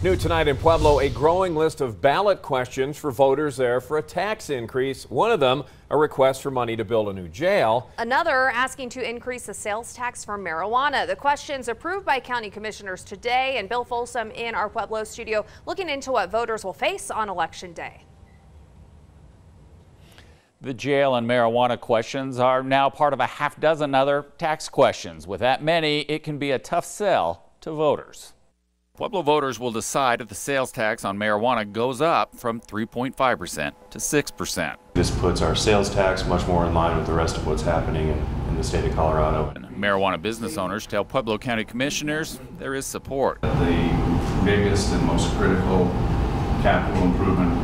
New tonight in Pueblo, a growing list of ballot questions for voters there for a tax increase. One of them, a request for money to build a new jail. Another asking to increase the sales tax for marijuana. The questions approved by county commissioners today, and Bill Folsom in our Pueblo studio looking into what voters will face on election day. The jail and marijuana questions are now part of a half dozen other tax questions. With that many, it can be a tough sell to voters. Pueblo voters will decide if the sales tax on marijuana goes up from 3.5% to 6%. This puts our sales tax much more in line with the rest of what's happening in, in the state of Colorado. And marijuana business owners tell Pueblo County commissioners there is support. The biggest and most critical capital improvement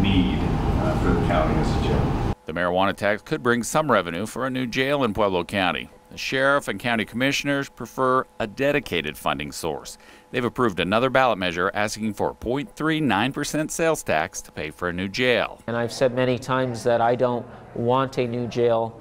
need uh, for the county is a jail. The marijuana tax could bring some revenue for a new jail in Pueblo County. The sheriff and county commissioners prefer a dedicated funding source. They've approved another ballot measure asking for 0.39% sales tax to pay for a new jail. And I've said many times that I don't want a new jail,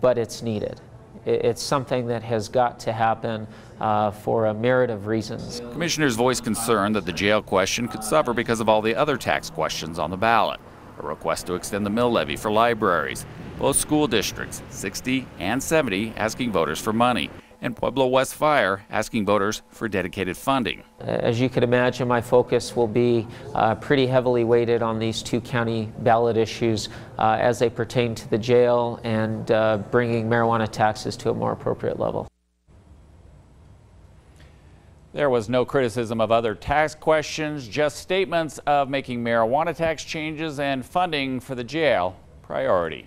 but it's needed. It's something that has got to happen uh, for a myriad of reasons. Commissioners voiced concern that the jail question could suffer because of all the other tax questions on the ballot. A request to extend the mill levy for libraries, both school districts, 60 and 70, asking voters for money, and Pueblo West Fire asking voters for dedicated funding. As you can imagine, my focus will be uh, pretty heavily weighted on these two county ballot issues uh, as they pertain to the jail and uh, bringing marijuana taxes to a more appropriate level. There was no criticism of other tax questions, just statements of making marijuana tax changes and funding for the jail priority.